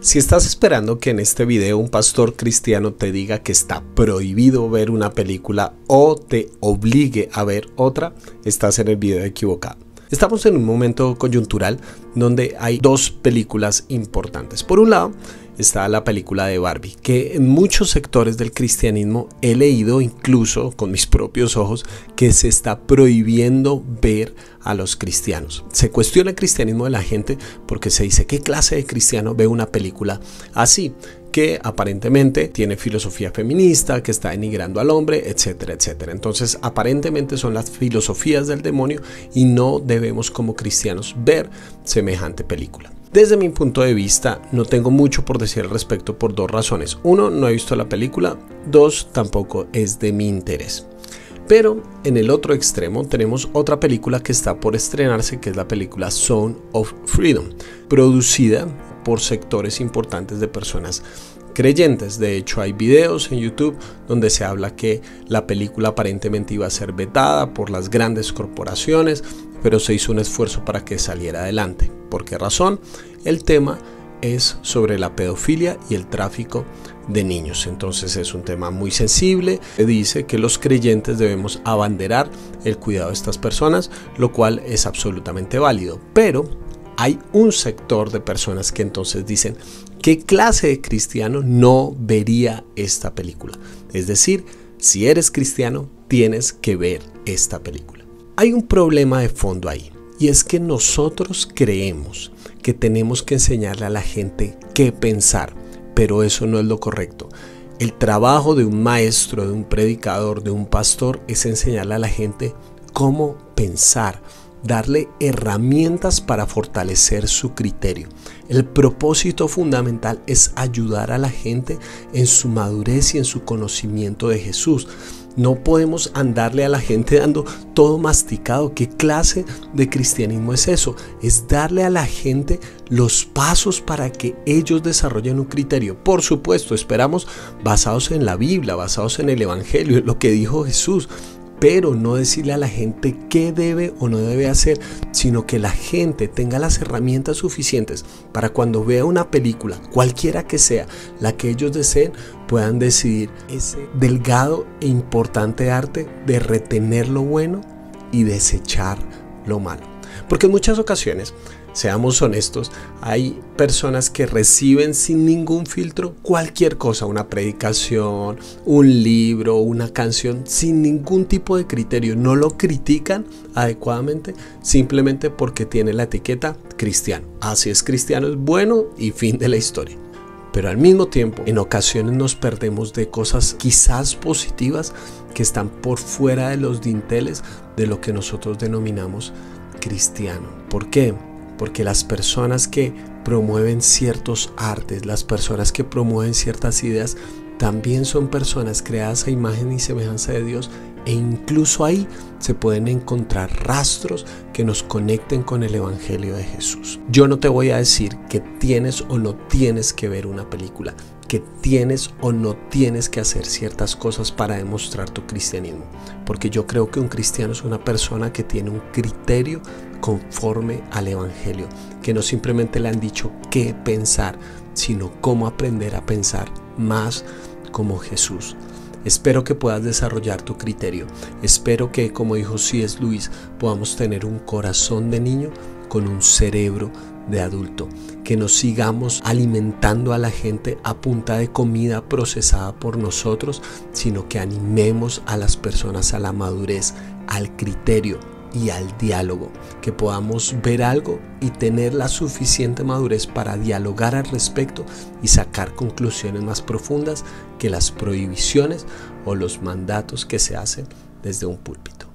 Si estás esperando que en este video un pastor cristiano te diga que está prohibido ver una película o te obligue a ver otra, estás en el video equivocado. Estamos en un momento coyuntural donde hay dos películas importantes. Por un lado, está la película de Barbie, que en muchos sectores del cristianismo he leído incluso con mis propios ojos que se está prohibiendo ver a los cristianos. Se cuestiona el cristianismo de la gente porque se dice qué clase de cristiano ve una película así que aparentemente tiene filosofía feminista, que está denigrando al hombre, etcétera, etcétera. Entonces, aparentemente son las filosofías del demonio y no debemos como cristianos ver semejante película. Desde mi punto de vista, no tengo mucho por decir al respecto por dos razones. Uno, no he visto la película. Dos, tampoco es de mi interés. Pero en el otro extremo tenemos otra película que está por estrenarse, que es la película Zone of Freedom, producida por sectores importantes de personas creyentes. De hecho, hay videos en YouTube donde se habla que la película aparentemente iba a ser vetada por las grandes corporaciones, pero se hizo un esfuerzo para que saliera adelante. ¿Por qué razón? El tema es sobre la pedofilia y el tráfico de niños. Entonces es un tema muy sensible. Se dice que los creyentes debemos abanderar el cuidado de estas personas, lo cual es absolutamente válido. Pero hay un sector de personas que entonces dicen, ¿qué clase de cristiano no vería esta película? Es decir, si eres cristiano, tienes que ver esta película. Hay un problema de fondo ahí, y es que nosotros creemos que tenemos que enseñarle a la gente qué pensar, pero eso no es lo correcto. El trabajo de un maestro, de un predicador, de un pastor es enseñarle a la gente cómo pensar, darle herramientas para fortalecer su criterio. El propósito fundamental es ayudar a la gente en su madurez y en su conocimiento de Jesús. No podemos andarle a la gente dando todo masticado. ¿Qué clase de cristianismo es eso? Es darle a la gente los pasos para que ellos desarrollen un criterio. Por supuesto, esperamos basados en la Biblia, basados en el Evangelio, en lo que dijo Jesús pero no decirle a la gente qué debe o no debe hacer, sino que la gente tenga las herramientas suficientes para cuando vea una película, cualquiera que sea, la que ellos deseen, puedan decidir ese delgado e importante arte de retener lo bueno y desechar lo malo. Porque en muchas ocasiones seamos honestos, hay personas que reciben sin ningún filtro cualquier cosa, una predicación, un libro, una canción, sin ningún tipo de criterio. No lo critican adecuadamente simplemente porque tiene la etiqueta cristiano. Así es cristiano, es bueno y fin de la historia. Pero al mismo tiempo, en ocasiones nos perdemos de cosas quizás positivas que están por fuera de los dinteles de lo que nosotros denominamos cristiano. ¿Por qué? Porque las personas que promueven ciertos artes, las personas que promueven ciertas ideas, también son personas creadas a imagen y semejanza de Dios e incluso ahí se pueden encontrar rastros que nos conecten con el Evangelio de Jesús. Yo no te voy a decir que tienes o no tienes que ver una película, que tienes o no tienes que hacer ciertas cosas para demostrar tu cristianismo, porque yo creo que un cristiano es una persona que tiene un criterio conforme al Evangelio, que no simplemente le han dicho qué pensar, sino cómo aprender a pensar más como Jesús. Espero que puedas desarrollar tu criterio. Espero que, como dijo C.S. Luis, podamos tener un corazón de niño con un cerebro de adulto. Que nos sigamos alimentando a la gente a punta de comida procesada por nosotros, sino que animemos a las personas a la madurez, al criterio, y al diálogo, que podamos ver algo y tener la suficiente madurez para dialogar al respecto y sacar conclusiones más profundas que las prohibiciones o los mandatos que se hacen desde un púlpito.